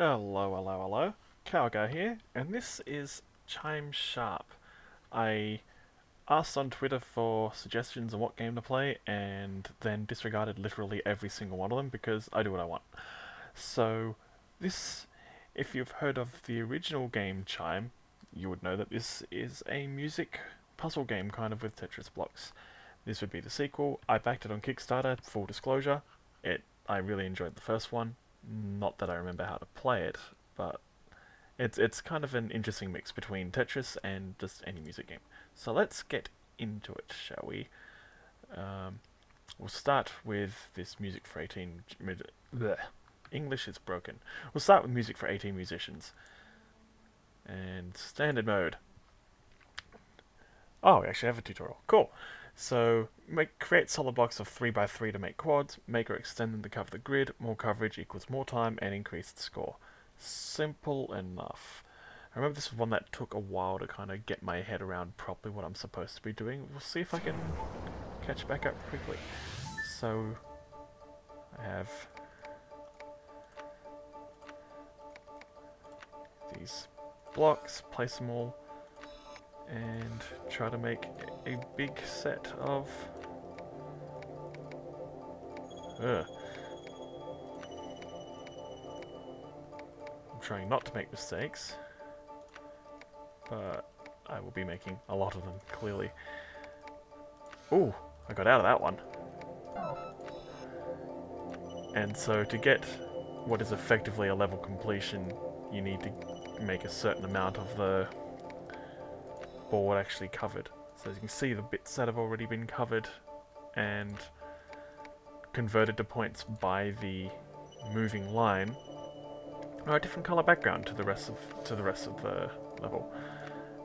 Hello, hello, hello. Kalgar here, and this is Chime Sharp. I asked on Twitter for suggestions on what game to play, and then disregarded literally every single one of them because I do what I want. So, this, if you've heard of the original game Chime, you would know that this is a music puzzle game kind of with Tetris blocks. This would be the sequel. I backed it on Kickstarter, full disclosure. It I really enjoyed the first one. Not that I remember how to play it, but it's it's kind of an interesting mix between Tetris and just any music game. So let's get into it, shall we? Um, we'll start with this music for 18. Bleh. English is broken. We'll start with music for 18 musicians. And standard mode. Oh, we actually have a tutorial. Cool. So make create solid blocks of 3x3 to make quads, make or extend them to cover the grid, more coverage equals more time and increased score. Simple enough. I remember this is one that took a while to kind of get my head around properly what I'm supposed to be doing. We'll see if I can catch back up quickly. So I have these blocks, place them all and try to make a big set of... Ugh. I'm trying not to make mistakes, but I will be making a lot of them, clearly. Ooh, I got out of that one. And so to get what is effectively a level completion, you need to make a certain amount of the board actually covered. So as you can see, the bits that have already been covered and converted to points by the moving line are a different color background to the rest of to the rest of the level.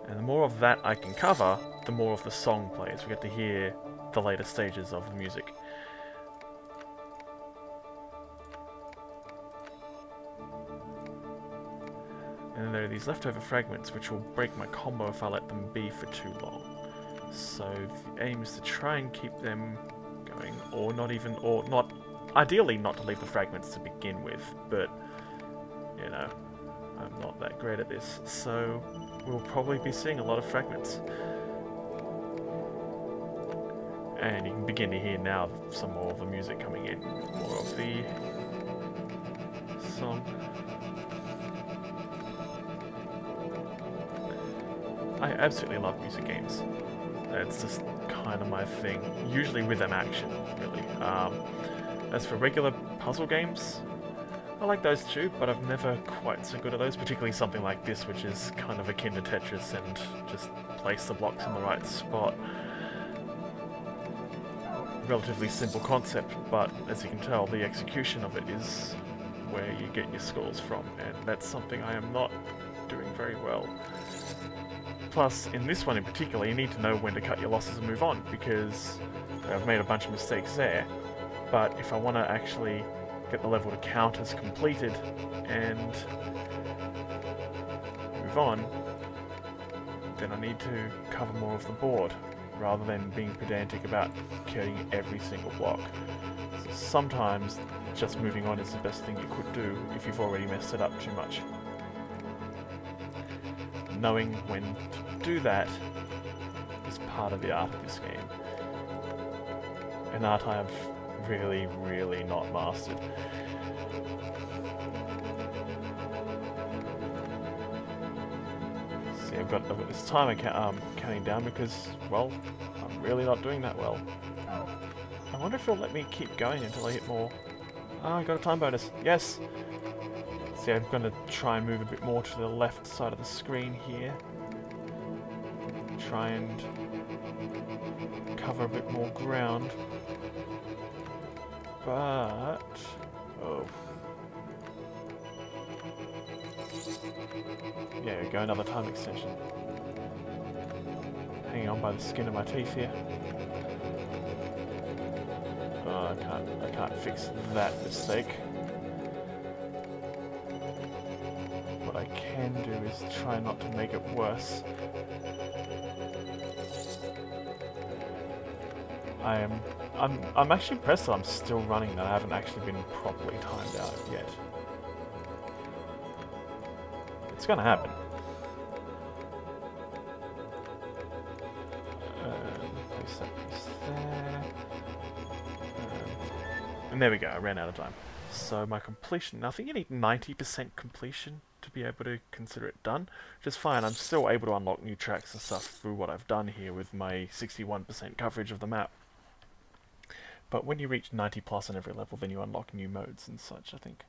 And the more of that I can cover, the more of the song plays. We get to hear the later stages of the music. These leftover fragments which will break my combo if I let them be for too long. So the aim is to try and keep them going, or not even, or not, ideally not to leave the fragments to begin with, but, you know, I'm not that great at this, so we'll probably be seeing a lot of fragments. And you can begin to hear now some more of the music coming in, more of the song. I absolutely love music games. It's just kind of my thing. Usually rhythm action, really. Um, as for regular puzzle games, I like those too, but I've never quite so good at those, particularly something like this, which is kind of akin to Tetris and just place the blocks in the right spot. Relatively simple concept, but as you can tell, the execution of it is where you get your scores from, and that's something I am not doing very well. Plus, in this one in particular, you need to know when to cut your losses and move on, because I've made a bunch of mistakes there. But if I want to actually get the level to count as completed and move on, then I need to cover more of the board, rather than being pedantic about cutting every single block. So sometimes just moving on is the best thing you could do if you've already messed it up too much knowing when to do that is part of the art of this game. An art I have really, really not mastered. See, I've got, I've got this timer ca um, counting down because, well, I'm really not doing that well. I wonder if it'll let me keep going until I hit more. Ah, I got a time bonus. Yes! See, I'm going to try and move a bit more to the left side of the screen here. Try and cover a bit more ground. But... Oh. Yeah, go another time extension. Hanging on by the skin of my teeth here. Oh, I can't, I can't fix that mistake. Can do is try not to make it worse. I am... I'm, I'm actually impressed that I'm still running that I haven't actually been properly timed out yet. It's gonna happen. Um. Um, and there we go, I ran out of time. So my completion, I think you need 90% completion be able to consider it done, which is fine. I'm still able to unlock new tracks and stuff through what I've done here with my 61% coverage of the map. But when you reach 90 plus on every level, then you unlock new modes and such, I think.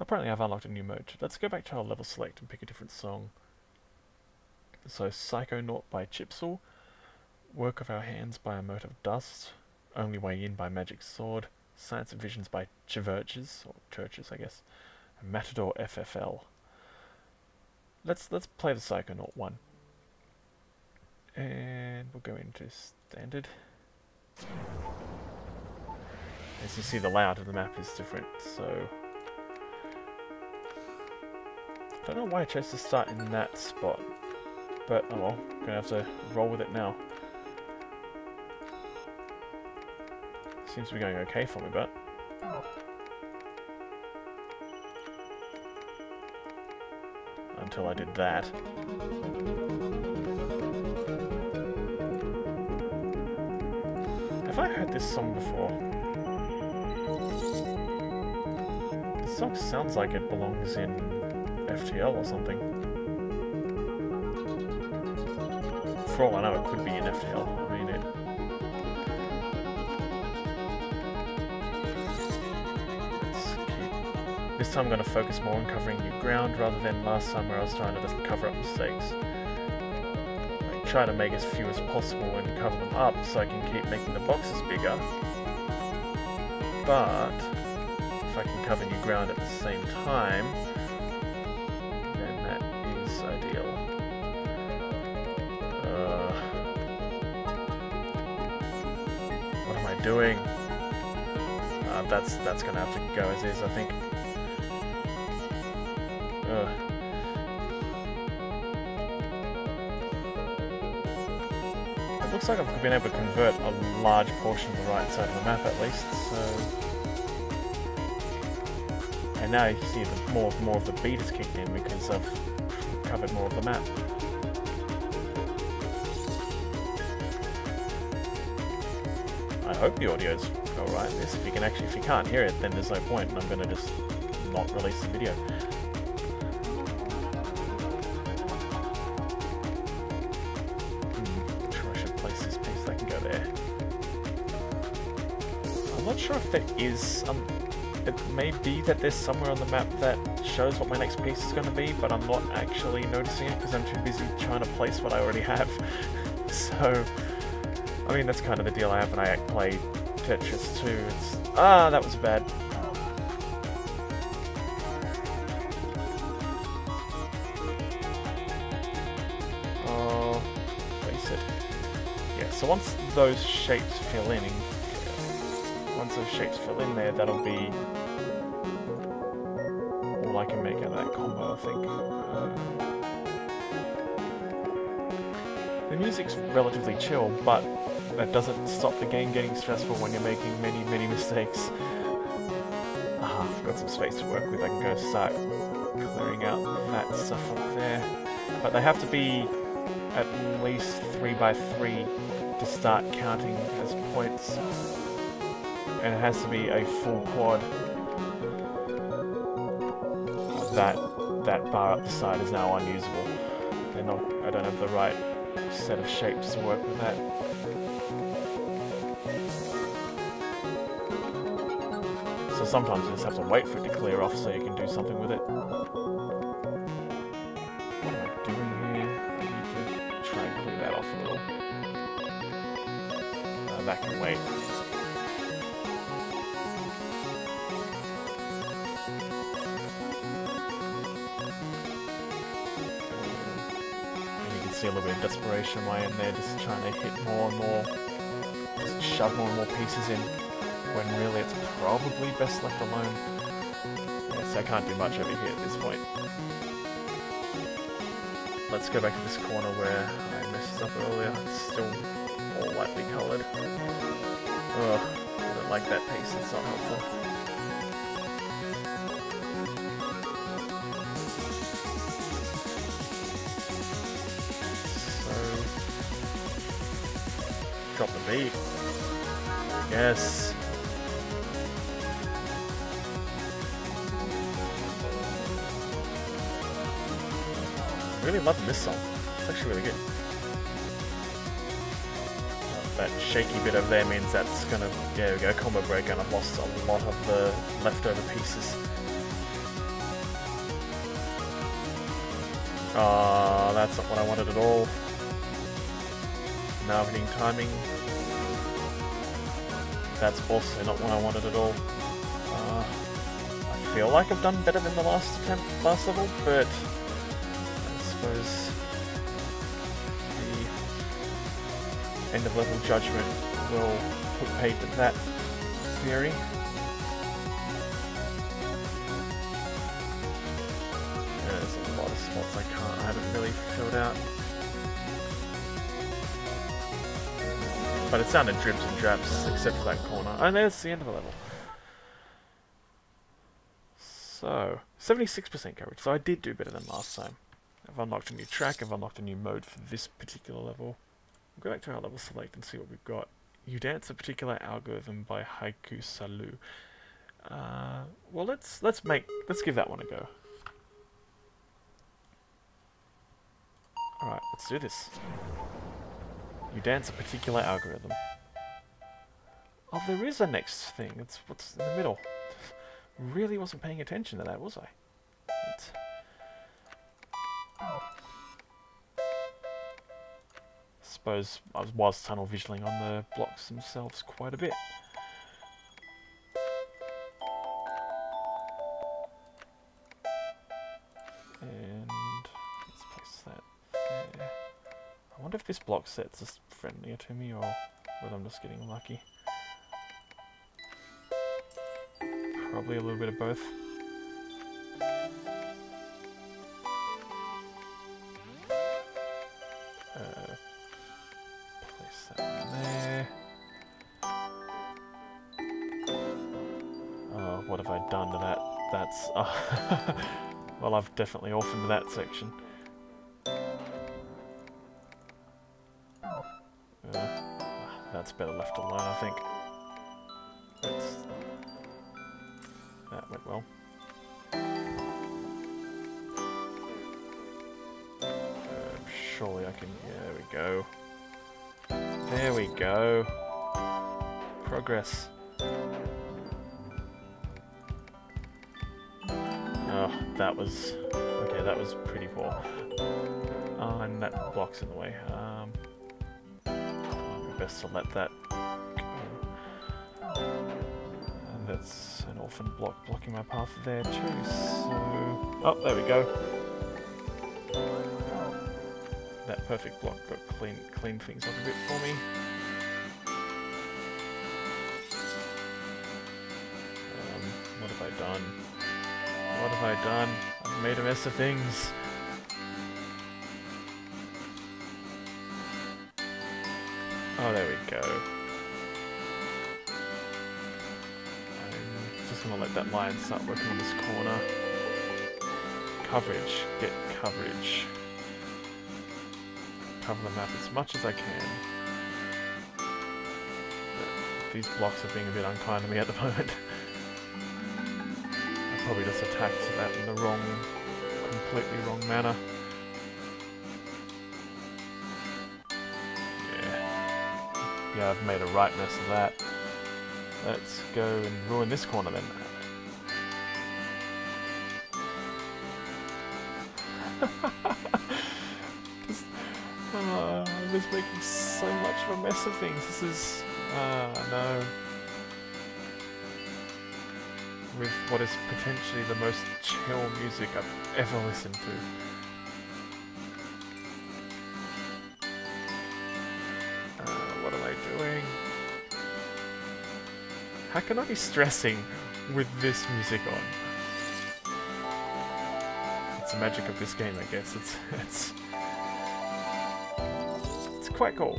Apparently I've unlocked a new mode. Let's go back to our level select and pick a different song. So Psychonaut by Chipzel, Work of Our Hands by A Mote of Dust, Only Way In by Magic Sword, Science and Visions by Churches, or Churches I guess, Matador FFL. Let's let's play the Psychonaut one. And we'll go into standard. As you see the layout of the map is different, so I don't know why I chose to start in that spot, but oh well, gonna have to roll with it now. Seems to be going okay for me, but I did that. Have I heard this song before? This song sounds like it belongs in FTL or something. For all I know, it could be in FTL. This time I'm going to focus more on covering new ground rather than last time where I was trying to just cover up mistakes. I try to make as few as possible and cover them up so I can keep making the boxes bigger. But if I can cover new ground at the same time, then that is ideal. Uh, what am I doing? Uh, that's that's gonna have to go as is, I think. It looks like I've been able to convert a large portion of the right side of the map at least, so... And now you see the more, more of the beat has kicked in because I've covered more of the map. I hope the audio's alright this. If you can actually, if you can't hear it, then there's no point, and I'm gonna just not release the video. There is... Um, it may be that there's somewhere on the map that shows what my next piece is going to be, but I'm not actually noticing it because I'm too busy trying to place what I already have. so, I mean, that's kind of the deal I have when I play Tetris 2. It's, ah, that was bad. Oh, place it. Yeah, so once those shapes fill in, once those shapes fill in there, that'll be all I can make out of that combo, I think. Uh, the music's relatively chill, but that doesn't stop the game getting stressful when you're making many, many mistakes. Ah, I've got some space to work with. I can go start clearing out that stuff up there. But they have to be at least 3 by 3 to start counting as points and it has to be a full quad. That that bar up the side is now unusable. They're not. I don't have the right set of shapes to work with that. So sometimes you just have to wait for it to clear off so you can do something with it. What am I doing here? I need to try and clear that off a little. Uh, that can wait. See a little bit of desperation way in there, just trying to hit more and more, just shove more and more pieces in, when really it's probably best left alone. Yes, I can't do much over here at this point. Let's go back to this corner where I messed up earlier. It's still all lightly coloured. Ugh, I don't like that piece, it's not helpful. Drop the beat. Yes. Really loving this song. It's actually really good. That shaky bit over there means that's gonna, there we go, combo break, and I've lost a lot of the leftover pieces. Ah, that's not what I wanted at all. Timing. That's also not what I wanted at all. Uh, I feel like I've done better than the last attempt, last level, but I suppose the end of level judgment will put paid to that theory. There's a lot of spots I can't, I haven't really filled out. But it sounded dribs and drabs, except for that corner. And there's the end of the level. So, 76% coverage, so I did do better than last time. I've unlocked a new track, I've unlocked a new mode for this particular level. We'll go back to our level select and see what we've got. You dance a particular algorithm by Haiku Salut. Uh, well, let's let's make let's give that one a go. All right, let's do this. You dance a particular algorithm. Oh, there is a next thing. It's what's in the middle. Really wasn't paying attention to that, was I? It's suppose I was tunnel visioning on the blocks themselves quite a bit. Wonder if this block set's just friendlier to me or whether I'm just getting lucky. Probably a little bit of both. Uh, place that there. Oh, what have I done to that? That's... Oh well, I've definitely orphaned that section. Better left alone, I think. That's, that went well. Uh, surely I can... Yeah, there we go. There we go. Progress. Oh, that was... Okay, that was pretty poor. Uh, and that block's in the way. Um, best to let that go. And that's an orphan block blocking my path there too, so... Oh, there we go. That perfect block got clean, clean things up a bit for me. Um, what have I done? What have I done? I've made a mess of things. Oh, there we go. I'm just gonna let that line start working on this corner. Coverage. Get coverage. Cover the map as much as I can. These blocks are being a bit unkind to me at the moment. I probably just attacked that in the wrong, completely wrong manner. Yeah. I've made a right mess of that. Let's go and ruin this corner then. just, uh, I'm just making so much of a mess of things. This is... Ah, uh, no with what is potentially the most chill music I've ever listened to. Can I be stressing with this music on? It's the magic of this game, I guess. It's it's it's quite cool.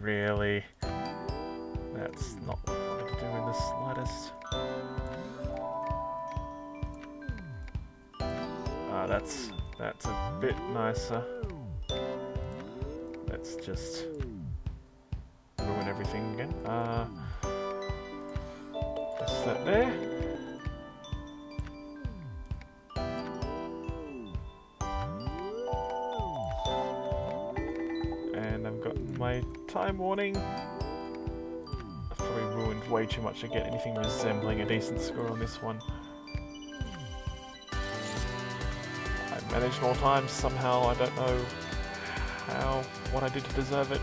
really? That's not what I wanted to do in the slightest. Ah, that's That's a bit nicer. Let's just everything again. Uh, that's that there. And I've got my time warning. I've probably ruined way too much to get anything resembling a decent score on this one. I managed more times somehow, I don't know how, what I did to deserve it.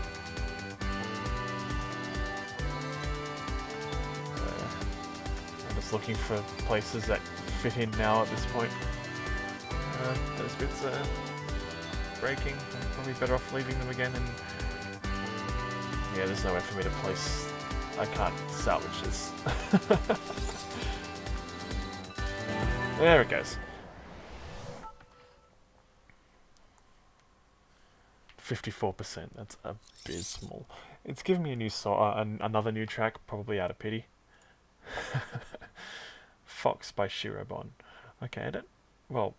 Looking for places that fit in now at this point. Uh, those bits are breaking. I'm probably better off leaving them again and... Yeah, there's nowhere for me to place... I can't salvage this. there it goes. 54%, that's abysmal. It's giving me a new song, uh, an another new track, probably out of pity. Fox by Shirobon. Okay, I don't, well,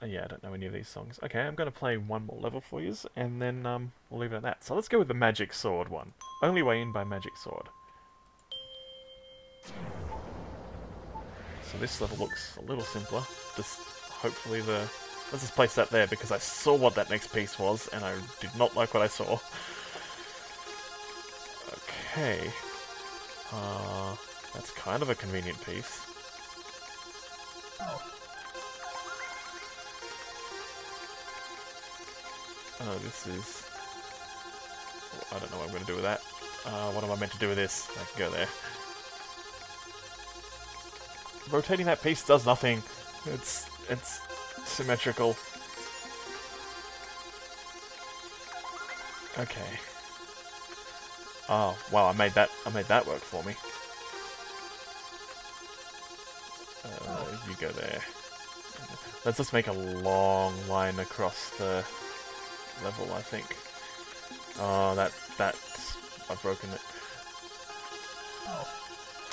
uh, yeah, I don't know any of these songs. Okay, I'm going to play one more level for you, and then um, we'll leave it at that. So let's go with the Magic Sword one. Only Way In by Magic Sword. So this level looks a little simpler. Just hopefully the Let's just place that there because I saw what that next piece was and I did not like what I saw. Okay. Uh, that's kind of a convenient piece. Oh, this is... I don't know what I'm going to do with that. Uh, what am I meant to do with this? I can go there. Rotating that piece does nothing. It's... it's symmetrical. Okay. Oh, wow, I made that I made that work for me. You go there. Let's just make a long line across the level, I think. Oh, that, that's... I've broken it.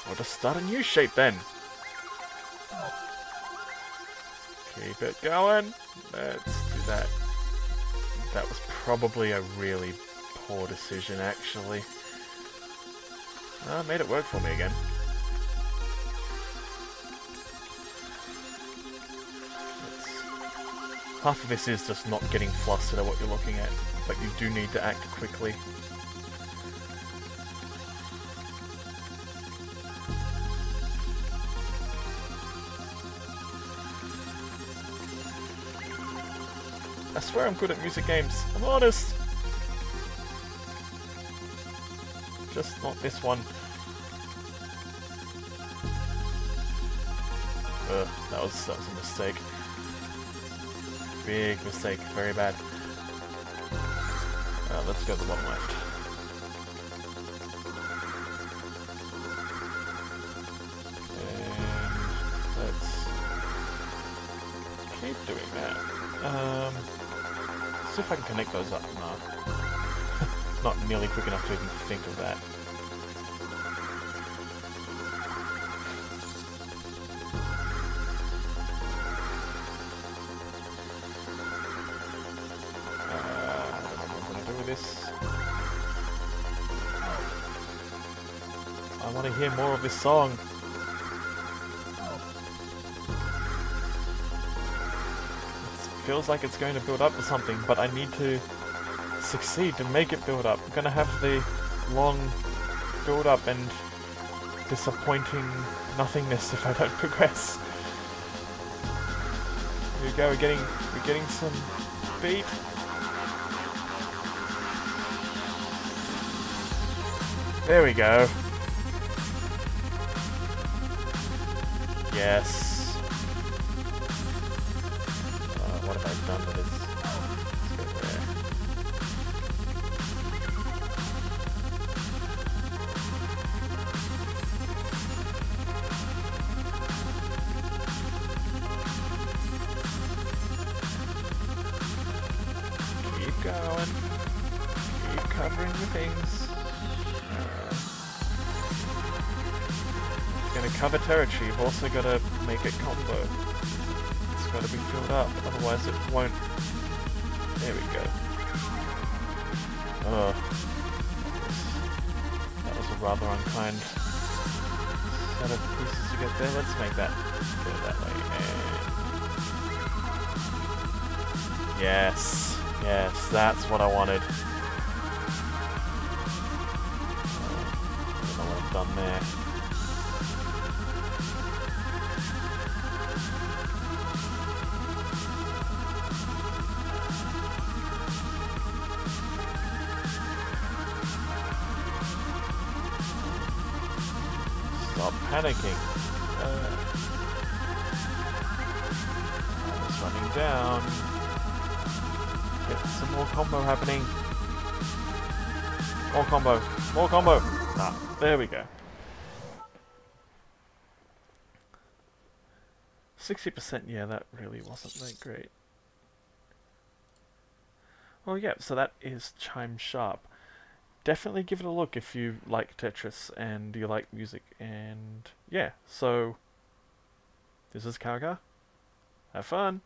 I'll just start a new shape then. Keep it going. Let's do that. That was probably a really poor decision, actually. Uh, made it work for me again. Half of this is just not getting flustered at what you're looking at, but you do need to act quickly. I swear I'm good at music games. I'm honest. Just not this one. Ugh, that was that was a mistake. Big mistake, very bad. Uh, let's go the one left. Keep doing that. Um, see if I can connect those up. No. Not nearly quick enough to even think of that. Hear more of this song. It feels like it's going to build up to something, but I need to succeed to make it build up. I'm going to have the long build up and disappointing nothingness if I don't progress. Here we go, we're getting we're getting some beat. There we go. Yes. Uh, what have I done with this. Cover territory, you've also gotta make it combo It's gotta be filled up, otherwise it won't... There we go. Oh. That was a rather unkind set of pieces to get there. Let's make that go that way. And yes, yes, that's what I wanted. Uh, don't know what I've done there. Panicking. Uh, is running down. Get some more combo happening. More combo. More combo. Ah, there we go. 60%, yeah, that really wasn't that great. Well, yeah, so that is Chime Sharp definitely give it a look if you like Tetris and you like music. And yeah, so this is Kalgar. Have fun.